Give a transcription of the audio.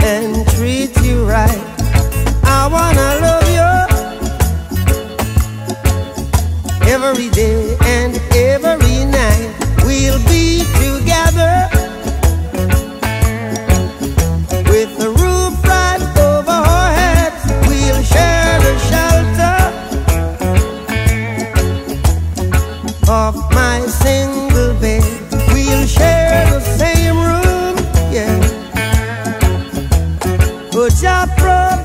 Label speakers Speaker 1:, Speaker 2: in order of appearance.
Speaker 1: and treat you right. I wanna love you every day and every night. We'll be together with the roof right over our heads. We'll share the shelter of my single. Good job, bro.